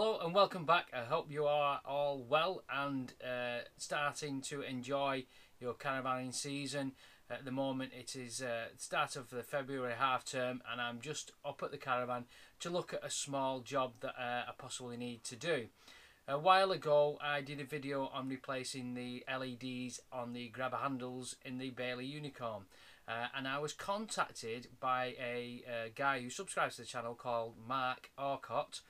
Hello and welcome back. I hope you are all well and uh, starting to enjoy your caravanning season. At the moment, it is uh, start of the February half term, and I'm just up at the caravan to look at a small job that uh, I possibly need to do. A while ago, I did a video on replacing the LEDs on the grabber handles in the Bailey Unicorn. Uh, and I was contacted by a, uh, guy who subscribes to the channel called Mark Aucott,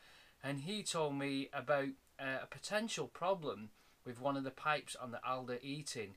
and he told me about uh, a potential problem with one of the pipes on the Alde Eating.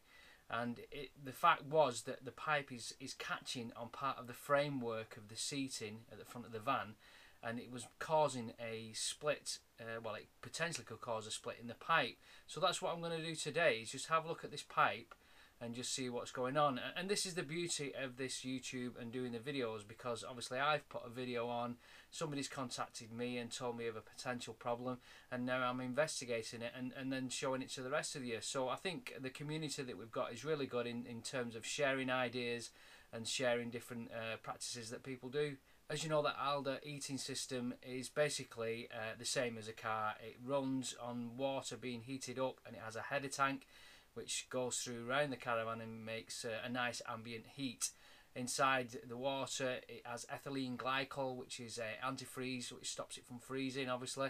And it, the fact was that the pipe is, is catching on part of the framework of the seating at the front of the van. And it was causing a split uh, well it potentially could cause a split in the pipe. So that's what I'm going to do today is just have a look at this pipe and just see what's going on. And this is the beauty of this YouTube and doing the videos because obviously I've put a video on, somebody's contacted me and told me of a potential problem, and now I'm investigating it and, and then showing it to the rest of you. So I think the community that we've got is really good in, in terms of sharing ideas and sharing different uh, practices that people do. As you know, the Alde eating system is basically uh, the same as a car. It runs on water being heated up and it has a header tank which goes through around the caravan and makes uh, a nice ambient heat. Inside the water, it has ethylene glycol, which is uh, antifreeze, which stops it from freezing, obviously.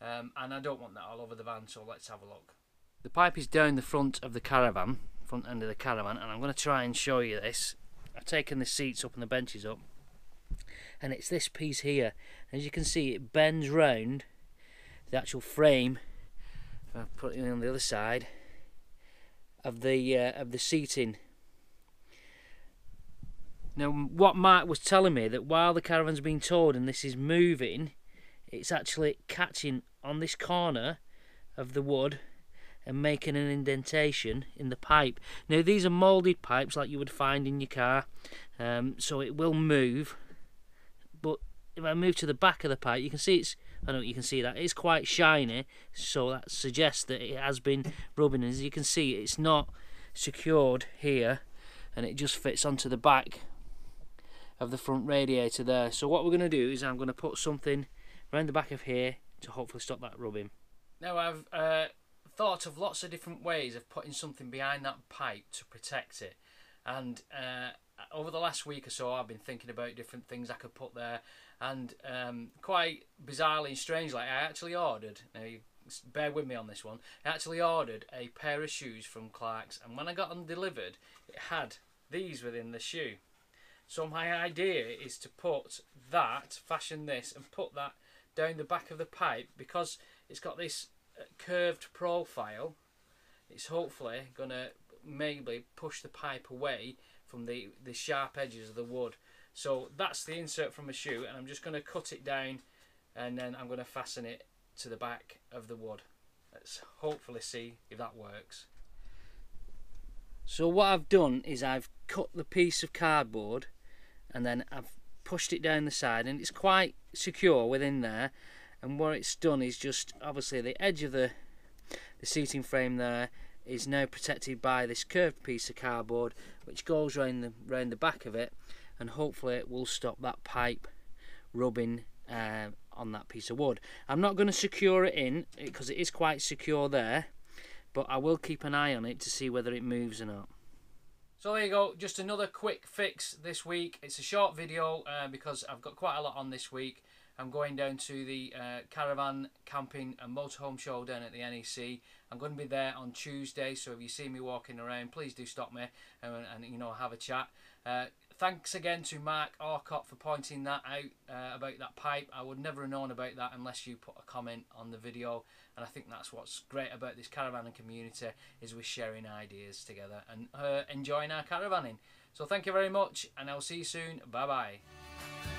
Um, and I don't want that all over the van, so let's have a look. The pipe is down the front of the caravan, front end of the caravan, and I'm going to try and show you this. I've taken the seats up and the benches up, and it's this piece here. As you can see, it bends round the actual frame. If I put it on the other side, of the uh, of the seating. Now, what Mark was telling me that while the caravan's being towed and this is moving, it's actually catching on this corner of the wood and making an indentation in the pipe. Now, these are moulded pipes like you would find in your car, um, so it will move. If I move to the back of the pipe, you can see it's I don't know you can see that it's quite shiny so that suggests that it has been rubbing. As you can see it's not secured here and it just fits onto the back of the front radiator there. So what we're going to do is I'm going to put something around the back of here to hopefully stop that rubbing. Now I've uh, thought of lots of different ways of putting something behind that pipe to protect it and uh, over the last week or so I've been thinking about different things I could put there. And um, quite bizarrely and strangely I actually ordered now you bear with me on this one I actually ordered a pair of shoes from Clarks and when I got them delivered it had these within the shoe. So my idea is to put that fashion this and put that down the back of the pipe because it's got this uh, curved profile. It's hopefully gonna maybe push the pipe away from the, the sharp edges of the wood. So that's the insert from a shoe and I'm just going to cut it down and then I'm going to fasten it to the back of the wood. Let's hopefully see if that works. So what I've done is I've cut the piece of cardboard and then I've pushed it down the side and it's quite secure within there and what it's done is just obviously the edge of the the seating frame there is now protected by this curved piece of cardboard which goes round the round the back of it and hopefully it will stop that pipe rubbing uh, on that piece of wood. I'm not going to secure it in because it is quite secure there but I will keep an eye on it to see whether it moves or not. So there you go, just another quick fix this week. It's a short video uh, because I've got quite a lot on this week. I'm going down to the uh, caravan camping and motorhome show down at the NEC. I'm going to be there on Tuesday, so if you see me walking around, please do stop me and, and you know have a chat. Uh, thanks again to Mark Aucott for pointing that out uh, about that pipe. I would never have known about that unless you put a comment on the video. And I think that's what's great about this caravanning community is we're sharing ideas together and uh, enjoying our caravanning. So thank you very much, and I'll see you soon. Bye bye.